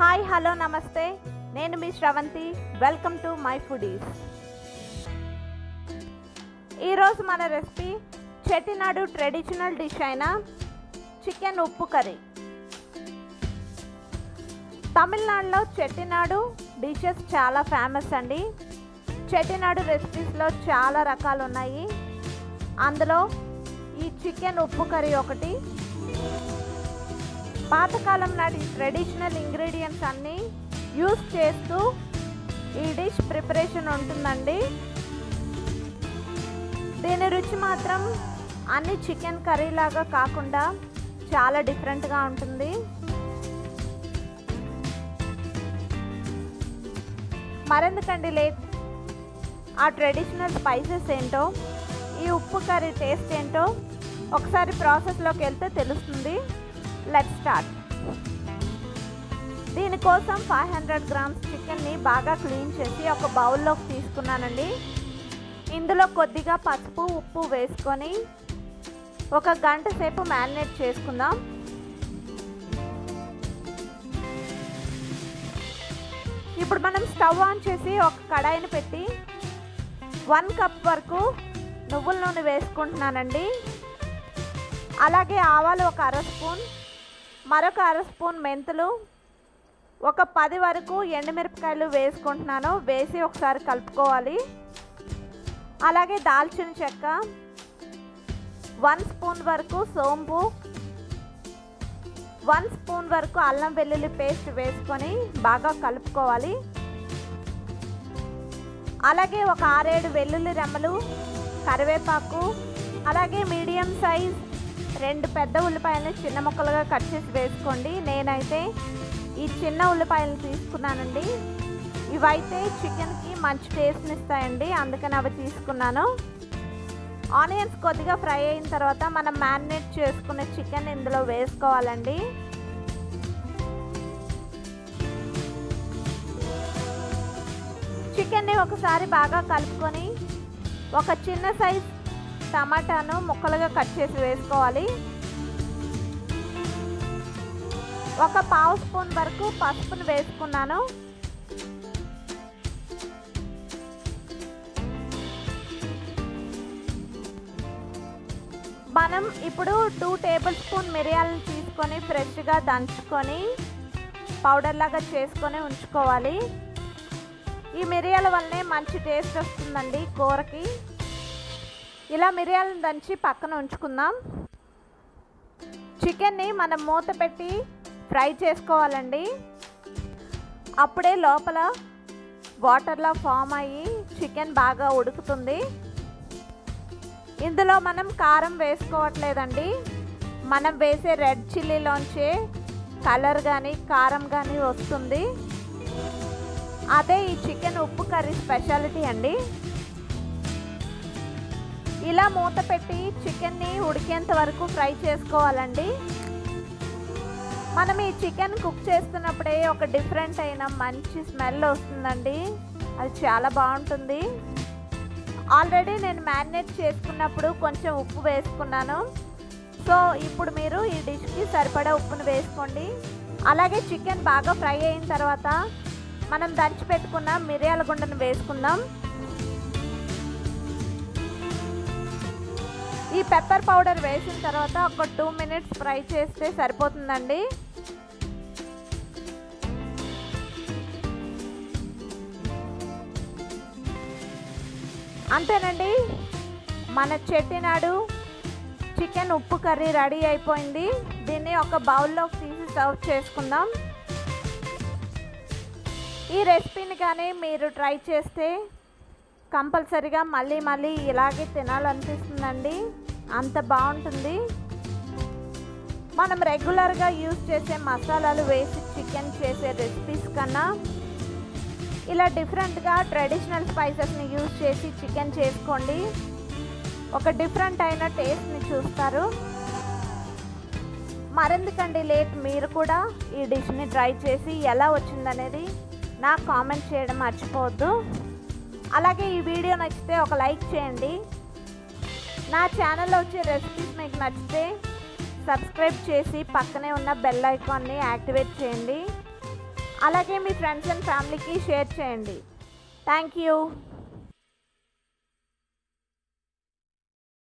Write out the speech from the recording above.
Hi hello నమస్తే. నేను మీ Sravanthi. Welcome to my foodies ఈరోజు మన రెసిపీ చెట్టినాడు ట్రెడిషనల్ డిష్ అయిన చికెన్ ఉప్పు కర్రీ. తమిళనాడులో చెట్టినాడు డిషెస్ చాలా ఫేమస్ అండి. చెట్టినాడు రెసిపీస్లో చాలా రకాలు ఉన్నాయి అందులో ఈ చికెన్ ఉప్పు కర్రీ ఒకటి పాతకాలం నాటి ట్రెడిషనల్ ఇంగ్రీడియంట్స్ అన్నీ యూస్ చేస్తూ ఈ డిష్ ప్రిపరేషన్ ఉంటుందండి. దీని రుచి మాత్రం అన్ని చికెన్ కర్రీ లాగా కాకుండా చాలా డిఫరెంట్గా ఉంటుంది. మరెందుకండి లేట్ ఆ ట్రెడిషనల్ స్పైసెస్ ఏంటో ఈ ఉప్పు కర్రీ టేస్ట్ ఏంటో ఒకసారి ప్రాసెస్లోకి వెళ్తే తెలుస్తుంది. లెట్ స్టార్ట్ దీనికోసం ఫైవ్ హండ్రెడ్ గ్రామ్స్ చికెన్ని బాగా క్లీన్ చేసి ఒక బౌల్లోకి తీసుకున్నానండి. ఇందులో కొద్దిగా పసుపు ఉప్పు వేసుకొని ఒక గంట సేపు మ్యారినేట్ చేసుకుందాం. ఇప్పుడు మనం స్టవ్ ఆన్ చేసి ఒక కడాయిని పెట్టి వన్ కప్ వరకు నువ్వుల నూనె వేసుకుంటున్నానండి. అలాగే ఆవాలు ఒక అర స్పూన్ మరొక అర స్పూన్ మెంతులు ఒక పది వరకు ఎండుమిరపకాయలు వేసుకుంటున్నాను. వేసి ఒకసారి కలుపుకోవాలి. అలాగే దాల్చిన చెక్క వన్ స్పూన్ వరకు సోంపు వన్ స్పూన్ వరకు అల్లం వెల్లుల్లి పేస్ట్ వేసుకొని బాగా కలుపుకోవాలి. అలాగే ఒక ఆరేడు వెల్లుల్లి రెమ్మలు కరివేపాకు అలాగే మీడియం సైజ్ రెండు పెద్ద ఉల్లిపాయలని చిన్న ముక్కలుగా కట్ చేసి వేసుకోండి. నేనైతే ఈ చిన్న ఉల్లిపాయలు తీసుకున్నానండి. ఇవైతే చికెన్కి మంచి టేస్ట్ని ఇస్తాయండి. అందుకని అవి తీసుకున్నాను. ఆనియన్స్ కొద్దిగా ఫ్రై అయిన తర్వాత మనం మ్యారినేట్ చేసుకునే చికెన్ ఇందులో వేసుకోవాలండి. చికెన్ని ఒకసారి బాగా కలుపుకొని ఒక చిన్న సైజ్ టమాటాను ముక్కలుగా కట్ చేసి వేసుకోవాలి. ఒక పావు స్పూన్ వరకు పసుపును వేసుకున్నాను. మనం ఇప్పుడు టూ టేబుల్ స్పూన్ మిరియాలను తీసుకొని ఫ్రెష్గా దంచుకొని పౌడర్ లాగా చేసుకొని ఉంచుకోవాలి. ఈ మిరియాల వల్లనే మంచి టేస్ట్ వస్తుందండి కూరకి. ఇలా మిరియాలను దంచి పక్కన ఉంచుకుందాం. చికెన్ని మనం మూత పెట్టి ఫ్రై చేసుకోవాలండి. అప్పుడే లోపల వాటర్లో ఫామ్ అయ్యి చికెన్ బాగా ఉడుకుతుంది. ఇందులో మనం కారం వేసుకోవట్లేదండి. మనం వేసే రెడ్ చిల్లీలోంచే కలర్ కానీ కారం కానీ వస్తుంది. అదే ఈ చికెన్ ఉప్పు కర్రీ స్పెషాలిటీ అండి. ఇలా మూత పెట్టి చికెన్ని ఉడికేంత వరకు ఫ్రై చేసుకోవాలండి. మనం ఈ చికెన్ కుక్ చేస్తున్నప్పుడే ఒక డిఫరెంట్ అయిన మంచి స్మెల్ వస్తుందండి. అది చాలా బాగుంటుంది. ఆల్రెడీ నేను మ్యారినేట్ చేసుకున్నప్పుడు కొంచెం ఉప్పు వేసుకున్నాను. సో ఇప్పుడు మీరు ఈ డిష్కి సరిపడా ఉప్పును వేసుకోండి. అలాగే చికెన్ బాగా ఫ్రై అయిన తర్వాత మనం దంచి పెట్టుకున్న మిరియాల గుండను వేసుకుందాం. ఈ పెప్పర్ పౌడర్ వేసిన తర్వాత ఒక టూ మినిట్స్ ఫ్రై చేస్తే సరిపోతుందండి. అంతేనండి మన చెట్టినాడు చికెన్ ఉప్పు కర్రీ రెడీ అయిపోయింది. దీన్ని ఒక బౌల్లో తీసి సర్వ్ చేసుకుందాం. ఈ రెసిపీని కానీ మీరు ట్రై చేస్తే కంపల్సరిగా మళ్ళీ మళ్ళీ ఇలాగే తినాలనిపిస్తుందండి. అంత బాగుంటుంది. మనం రెగ్యులర్గా యూజ్ చేసే మసాలాలు వేసి చికెన్ చేసే రెసిపీస్ కన్నా ఇలా డిఫరెంట్గా ట్రెడిషనల్ స్పైసెస్ని యూజ్ చేసి చికెన్ చేసుకోండి. ఒక డిఫరెంట్ అయిన టేస్ట్ని చూస్తారు. మరెందుకండి లేట్? మీరు కూడా ఈ డిష్ని ట్రై చేసి ఎలా వచ్చిందనేది నాకు కామెంట్ చేయడం మర్చిపోవద్దు. అలాగే ఈ వీడియో నచ్చితే ఒక లైక్ చేయండి. నా ఛానల్లో వచ్చే రెసిపీస్ మీకు నచ్చితే సబ్స్క్రైబ్ చేసి పక్కనే ఉన్న బెల్ ఐకాన్ని యాక్టివేట్ చేయండి. అలాగే మీ ఫ్రెండ్స్ అండ్ ఫ్యామిలీకి షేర్ చేయండి. Thank you.